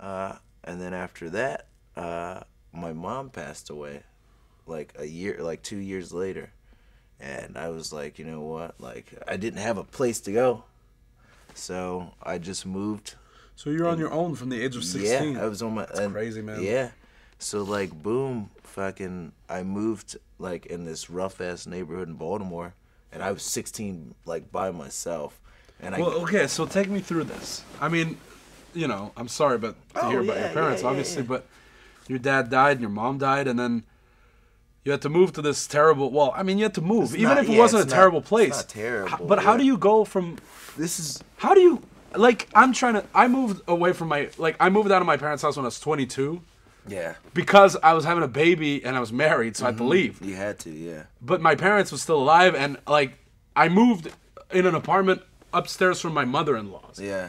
Uh, and then after that, uh, my mom passed away, like a year, like two years later, and I was like, you know what? Like I didn't have a place to go, so I just moved. So you're on your own from the age of 16. Yeah, I was on my. That's crazy, man. Yeah, so like, boom, fucking, I moved like in this rough ass neighborhood in Baltimore, and I was 16, like by myself, and I. Well, okay, so take me through this. I mean, you know, I'm sorry, but to Oh, hear about yeah, your parents, yeah, obviously, yeah. but your dad died and your mom died, and then you had to move to this terrible. Well, I mean, you had to move, It's even not- if it wasn't a not- terrible place. not terrible, But how do you go from? this is How do you like? I'm trying to. I moved away from my like. I moved out of my parents' house when I was 22 yeah. because I was having a baby and I was married, so I had Mm-hmm. to leave. You had to, yeah. But my parents were still alive, and like I moved in an apartment upstairs from my mother-in-law's. Yeah.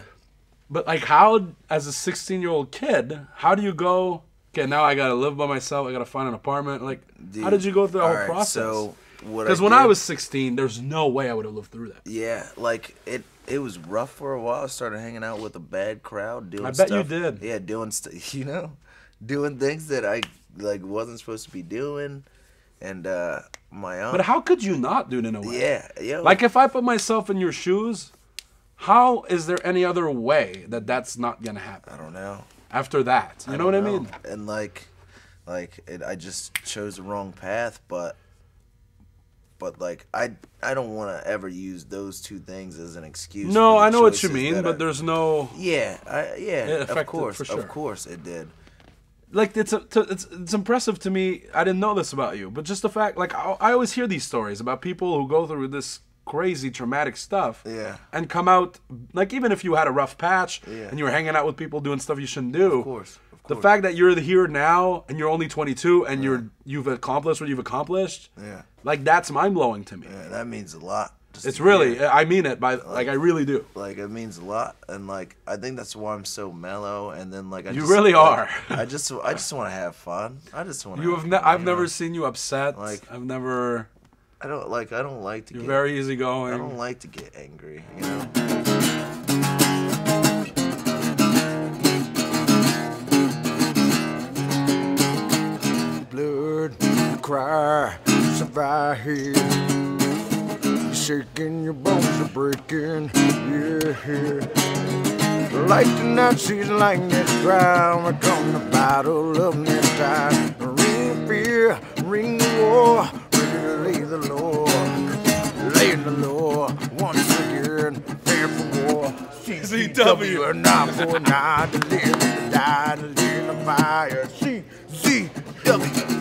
But like, how as a 16 year old kid, how do you go? Okay, now I gotta live by myself. I gotta find an apartment. Like, how did you go through the whole alright, process? So? Because when I was 16, there's no way I would have lived through that. yeah, like it, it was rough for a while. I started hanging out with a bad crowd, doing. I bet you did. Yeah, doing stuff. You know, doing things that I like wasn't supposed to be doing, and uh my aunt. But how could you not do it in a way? Yeah, yeah. Like, if I put myself in your shoes, how is there any other way that that's not gonna happen I don't know. after that? You know what I mean? And like, like it, I just chose the wrong path, but, but like I, I don't want to ever use those two things as an excuse. No, I know what you mean, but there's no Yeah, I, yeah, of course, for sure. of course it did. like it's a, it's it's impressive to me. I didn't know this about you, but just the fact, like I, I always hear these stories about people who go through this crazy traumatic stuff, Yeah. and come out like even if you had a rough patch Yeah. and you were hanging out with people doing stuff you shouldn't do. Of course, of course. The fact that you're here now and you're only 22 and you're you've accomplished what you've accomplished, Yeah. like that's mind blowing to me. Yeah, that means a lot. just It's really, hear. I mean it by like I really do. like it means a lot, and like I think that's why I'm so mellow. And then like I You just, really like, are. I just, I just want to have fun. I just want. You have ne- I've never seen you upset. Like- I've never. I don't like. I don't like to You're get. very I don't like to get angry. You know. blood cry survive here. You're shaking, your bones are breaking, yeah. Like the Nazis, like this ground, we're gonna battle of next time. Ring fear, CZW and not for nine to live, die to live in the fire. CZW.